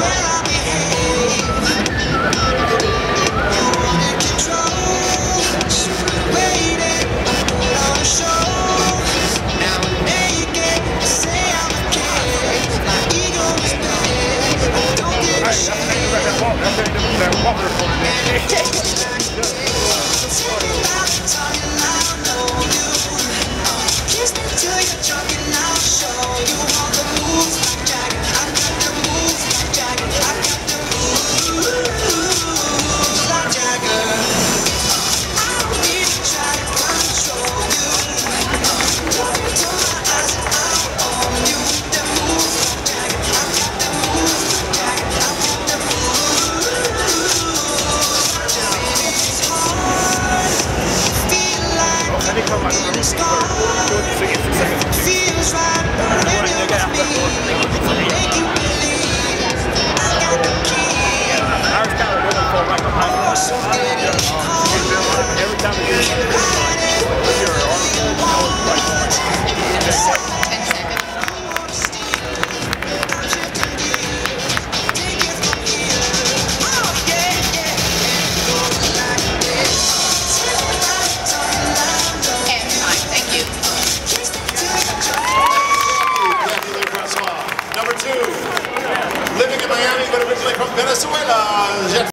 Smash! talking about. living in Miami but originally from Venezuela.